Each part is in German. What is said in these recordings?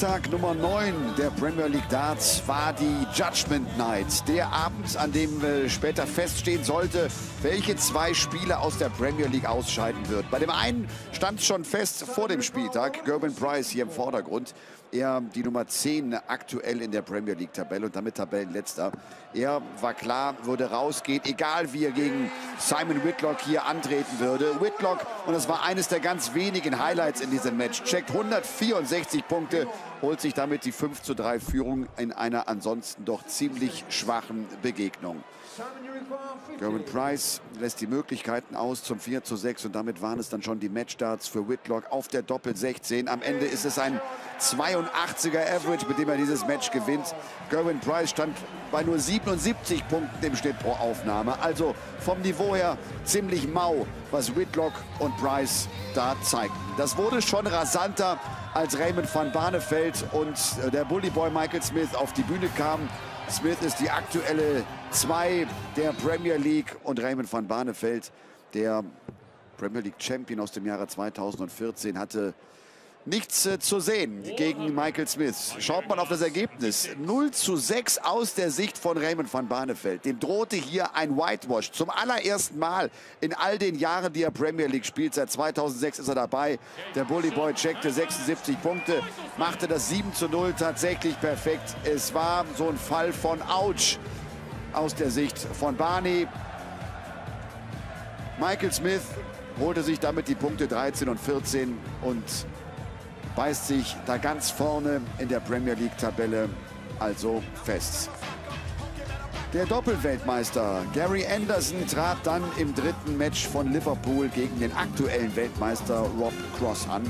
Spieltag Nummer 9 der Premier League Darts war die Judgment Night. Der Abend, an dem äh, später feststehen sollte, welche zwei Spieler aus der Premier League ausscheiden wird. Bei dem einen stand schon fest vor dem Spieltag, Gerben Price hier im Vordergrund. Er die Nummer 10 aktuell in der Premier League Tabelle und damit Tabellenletzter. Er war klar, würde rausgehen, egal wie er gegen Simon Whitlock hier antreten würde. Whitlock, und das war eines der ganz wenigen Highlights in diesem Match, checkt 164 Punkte, holt sich damit die 5 zu 3 Führung in einer ansonsten doch ziemlich schwachen Begegnung. Gerwin Price lässt die Möglichkeiten aus zum 4 zu 6 und damit waren es dann schon die Matchstarts für Whitlock auf der Doppel 16. Am Ende ist es ein 82er Average, mit dem er dieses Match gewinnt. Gerwin Price stand bei nur 77 Punkten im Schnitt pro Aufnahme. Also vom Niveau her ziemlich mau, was Whitlock und Price da zeigten. Das wurde schon rasanter, als Raymond van Barneveld und äh, der Bully Boy Michael Smith auf die Bühne kamen. Smith ist die aktuelle 2 der Premier League und Raymond van Barneveld, der Premier League Champion aus dem Jahre 2014, hatte nichts äh, zu sehen gegen Michael Smith. Schaut man auf das Ergebnis. 0 zu 6 aus der Sicht von Raymond van Barneveld. Dem drohte hier ein Whitewash. Zum allerersten Mal in all den Jahren, die er Premier League spielt. Seit 2006 ist er dabei. Der Bully Boy checkte 76 Punkte, machte das 7 zu 0 tatsächlich perfekt. Es war so ein Fall von Ouch aus der Sicht von Barney. Michael Smith holte sich damit die Punkte 13 und 14 und beißt sich da ganz vorne in der Premier League-Tabelle also fest. Der Doppelweltmeister Gary Anderson trat dann im dritten Match von Liverpool gegen den aktuellen Weltmeister Rob Cross an.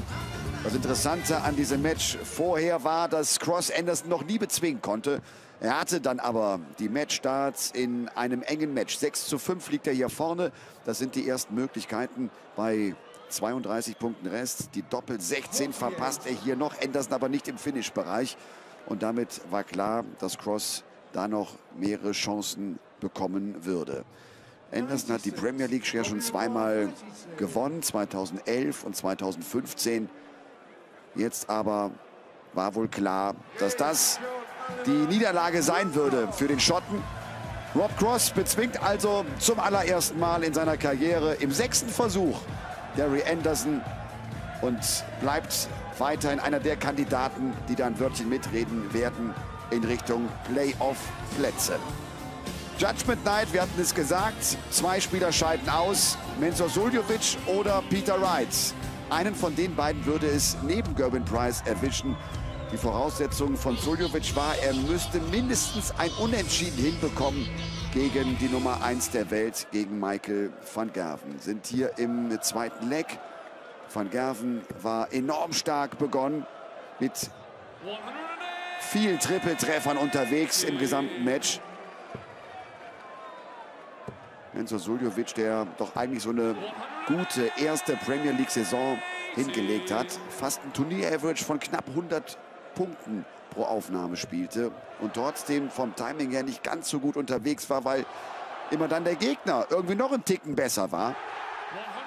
Das Interessante an diesem Match vorher war, dass Cross Anderson noch nie bezwingen konnte. Er hatte dann aber die Matchstarts in einem engen Match. 6 zu 5 liegt er hier vorne. Das sind die ersten Möglichkeiten bei 32 Punkten Rest. Die Doppel 16 verpasst er hier noch. Anderson aber nicht im Finish-Bereich. Und damit war klar, dass Cross da noch mehrere Chancen bekommen würde. Anderson hat die Premier League ja schon zweimal gewonnen, 2011 und 2015. Jetzt aber war wohl klar, dass das die Niederlage sein würde für den Schotten. Rob Cross bezwingt also zum allerersten Mal in seiner Karriere im sechsten Versuch Gary Anderson und bleibt weiterhin einer der Kandidaten, die dann Wörtchen mitreden werden in Richtung Playoff-Plätze. Judgment Night, wir hatten es gesagt, zwei Spieler scheiden aus, Mensur Suljovic oder Peter Wright. Einen von den beiden würde es neben Gerben Price erwischen. Die Voraussetzung von Suljovic war, er müsste mindestens ein Unentschieden hinbekommen gegen die Nummer 1 der Welt, gegen Michael van Gerven. Sind hier im zweiten Leg. Van Gerven war enorm stark begonnen mit vielen Trippeltreffern unterwegs im gesamten Match. Enzo Suljovic, der doch eigentlich so eine gute erste Premier League-Saison hingelegt hat. Fast ein Turnier-Average von knapp 100 Punkten pro Aufnahme spielte und trotzdem vom Timing her nicht ganz so gut unterwegs war, weil immer dann der Gegner irgendwie noch einen Ticken besser war.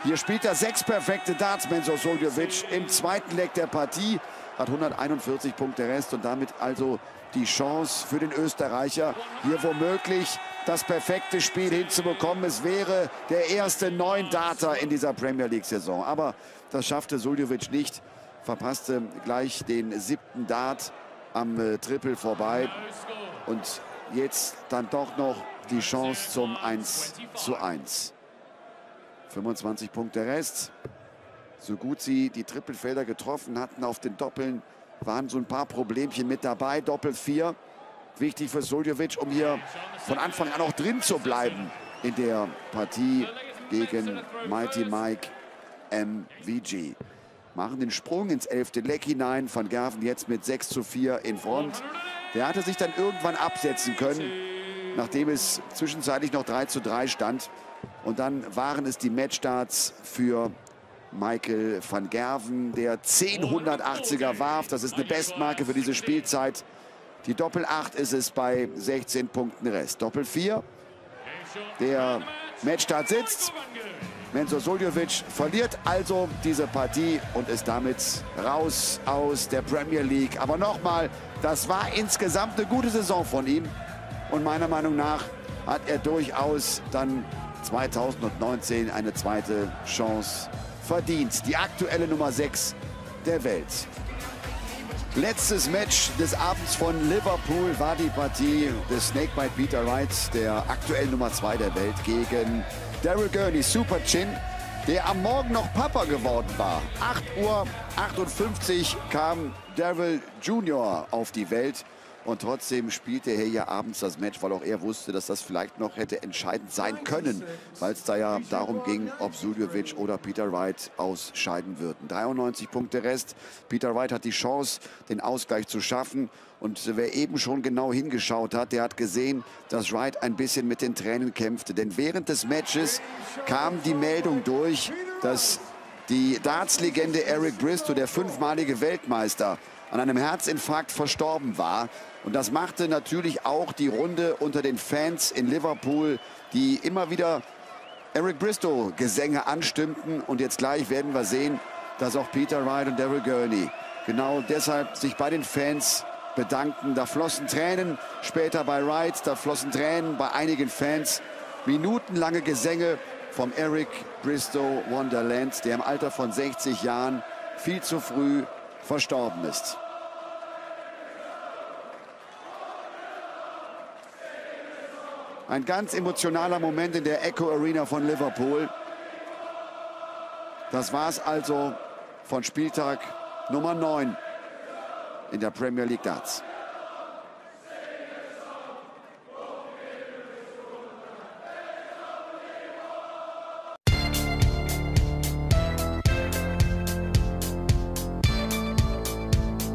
Hier spielt er sechs perfekte Darts, Mensur Soljovic, im zweiten Leg der Partie. Hat 141 Punkte Rest und damit also die Chance für den Österreicher, hier womöglich das perfekte Spiel hinzubekommen. Es wäre der erste neun Data in dieser Premier League-Saison. Aber das schaffte Suljovic nicht verpasste gleich den siebten Dart am äh, Triple vorbei. Und jetzt dann doch noch die Chance zum 1 zu 1. 25 Punkte Rest. So gut sie die Trippelfelder getroffen hatten auf den Doppeln, waren so ein paar Problemchen mit dabei. Doppel 4. Wichtig für Soljovic, um hier von Anfang an auch drin zu bleiben in der Partie gegen Mighty Mike MVG machen den Sprung ins elfte Leck hinein. Van Gerven jetzt mit 6 zu 4 in Front. Der hatte sich dann irgendwann absetzen können, nachdem es zwischenzeitlich noch 3 zu 3 stand. Und dann waren es die Matchstarts für Michael van Gerven, der 10 180er warf. Das ist eine Bestmarke für diese Spielzeit. Die Doppel 8 ist es bei 16 Punkten Rest. Doppel 4. Der Matchstart sitzt. Menzo Suljovic verliert also diese Partie und ist damit raus aus der Premier League. Aber nochmal, das war insgesamt eine gute Saison von ihm. Und meiner Meinung nach hat er durchaus dann 2019 eine zweite Chance verdient. Die aktuelle Nummer 6 der Welt. Letztes Match des Abends von Liverpool war die Partie des Snakebite Peter Wright, der aktuell Nummer 2 der Welt, gegen Daryl Gurney, Super Chin, der am Morgen noch Papa geworden war. 8.58 Uhr kam Daryl Junior auf die Welt. Und trotzdem spielte er hier abends das Match, weil auch er wusste, dass das vielleicht noch hätte entscheidend sein können, weil es da ja darum ging, ob Suljovic oder Peter Wright ausscheiden würden. 93 Punkte Rest. Peter Wright hat die Chance, den Ausgleich zu schaffen. Und wer eben schon genau hingeschaut hat, der hat gesehen, dass Wright ein bisschen mit den Tränen kämpfte. Denn während des Matches kam die Meldung durch, dass die Darts-Legende Eric Bristow, der fünfmalige Weltmeister, an einem Herzinfarkt verstorben war. Und das machte natürlich auch die Runde unter den Fans in Liverpool, die immer wieder Eric Bristow Gesänge anstimmten. Und jetzt gleich werden wir sehen, dass auch Peter Wright und Daryl Gurney genau deshalb sich bei den Fans bedanken. Da flossen Tränen später bei Wright, da flossen Tränen bei einigen Fans. Minutenlange Gesänge vom Eric Bristow Wonderland, der im Alter von 60 Jahren viel zu früh verstorben ist. Ein ganz emotionaler Moment in der Echo Arena von Liverpool. Das war es also von Spieltag Nummer 9 in der Premier League Darts.